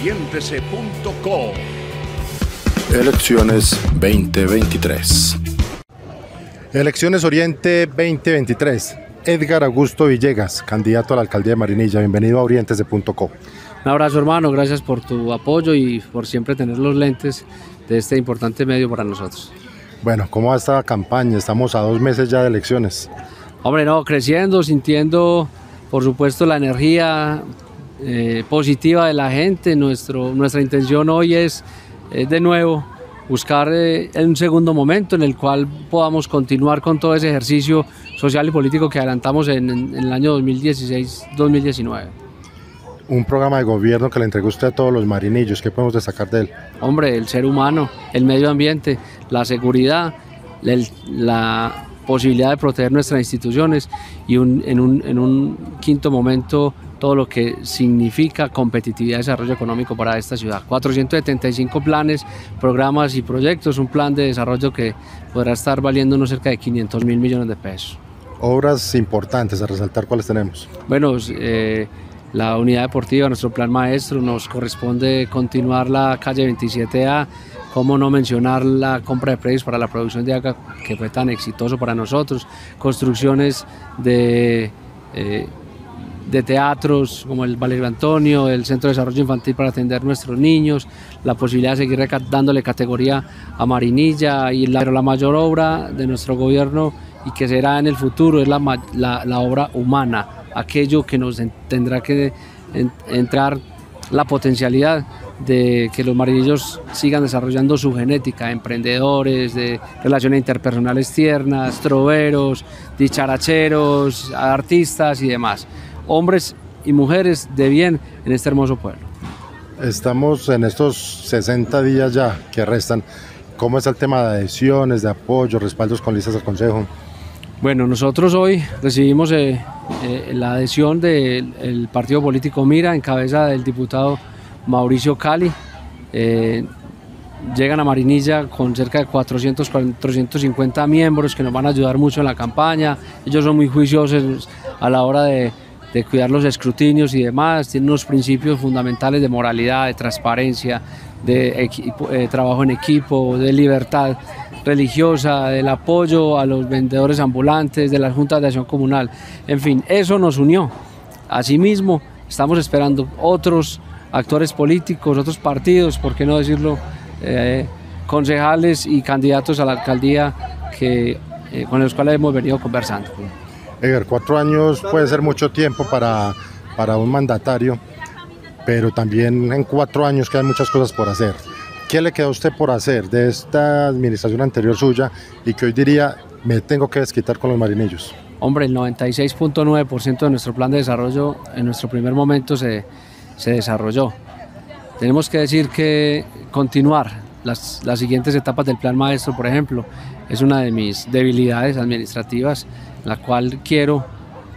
Oriéntese.co Elecciones 2023. Elecciones Oriente 2023. Edgar Augusto Villegas, candidato a la alcaldía de Marinilla. Bienvenido a Oriéntese.co. Un abrazo hermano, gracias por tu apoyo y por siempre tener los lentes de este importante medio para nosotros. Bueno, ¿cómo va esta campaña? Estamos a dos meses ya de elecciones. Hombre, no, creciendo, sintiendo por supuesto la energía eh, positiva de la gente. Nuestro, nuestra intención hoy es de nuevo buscar eh, un segundo momento en el cual podamos continuar con todo ese ejercicio social y político que adelantamos en, en el año 2016-2019. Un programa de gobierno que le entregó usted a todos los marinillos, ¿qué podemos destacar de él? Hombre, el ser humano, el medio ambiente, la seguridad, el, la posibilidad de proteger nuestras instituciones y un, en, un, en un quinto momento todo lo que significa competitividad y desarrollo económico para esta ciudad. 475 planes, programas y proyectos, un plan de desarrollo que podrá estar valiéndonos cerca de 500 mil millones de pesos. Obras importantes a resaltar, ¿cuáles tenemos? Bueno, eh, la unidad deportiva, nuestro plan maestro, nos corresponde continuar la calle 27A, cómo no mencionar la compra de predios para la producción de agua que fue tan exitoso para nosotros, construcciones de... Eh, de teatros como el Valerio Antonio, el Centro de Desarrollo Infantil para atender nuestros niños, la posibilidad de seguir dándole categoría a Marinilla, y la, pero la mayor obra de nuestro gobierno y que será en el futuro es la, la, obra humana, aquello que nos tendrá que en, entrar la potencialidad de que los marinillos sigan desarrollando su genética, emprendedores, de relaciones interpersonales tiernas, troveros, dicharacheros, artistas y demás hombres y mujeres de bien en este hermoso pueblo. Estamos en estos 60 días ya que restan. ¿Cómo es el tema de adhesiones, de apoyo, respaldos con listas del Consejo? Bueno, nosotros hoy recibimos eh, eh, la adhesión del partido político Mira en cabeza del diputado Mauricio Cali. Eh, llegan a Marinilla con cerca de 400, 450 miembros que nos van a ayudar mucho en la campaña. Ellos son muy juiciosos a la hora de de cuidar los escrutinios y demás, tiene unos principios fundamentales de moralidad, de transparencia, de eh, trabajo en equipo, de libertad religiosa, del apoyo a los vendedores ambulantes, de las juntas de acción comunal. En fin, eso nos unió. Asimismo, estamos esperando otros actores políticos, otros partidos, por qué no decirlo, eh, concejales y candidatos a la alcaldía que, eh, con los cuales hemos venido conversando. Edgar, cuatro años puede ser mucho tiempo para, para un mandatario, pero también en cuatro años quedan muchas cosas por hacer. ¿Qué le queda a usted por hacer de esta administración anterior suya y que hoy diría me tengo que desquitar con los marinillos? Hombre, el 96.9% de nuestro plan de desarrollo en nuestro primer momento se, se desarrolló. Tenemos que decir que continuar las, las siguientes etapas del plan maestro, por ejemplo, es una de mis debilidades administrativas la cual quiero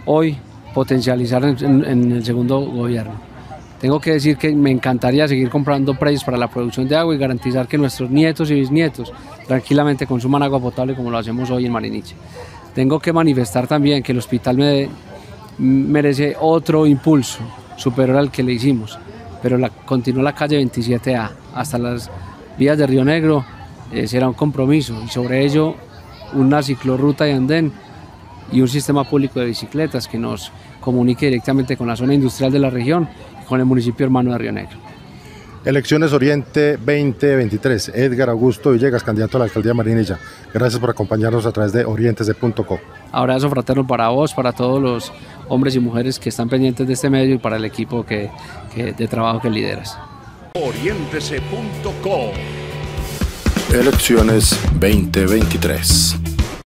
hoy potencializar en, en, el segundo gobierno. Tengo que decir que me encantaría seguir comprando precios para la producción de agua y garantizar que nuestros nietos y bisnietos tranquilamente consuman agua potable como lo hacemos hoy en Mariniche. Tengo que manifestar también que el hospital me, merece otro impulso superior al que le hicimos, pero la, la calle 27A hasta las vías de Río Negro eh, será un compromiso y sobre ello una ciclorruta y andén y un sistema público de bicicletas que nos comunique directamente con la zona industrial de la región y con el municipio hermano de Río Negro. Elecciones Oriente 2023. Edgar Augusto Villegas, candidato a la alcaldía de Marinilla. Gracias por acompañarnos a través de orientes.co. Abrazo fraterno para vos, para todos los hombres y mujeres que están pendientes de este medio y para el equipo que, que de trabajo que lideras. Oriéntese.co Elecciones 2023.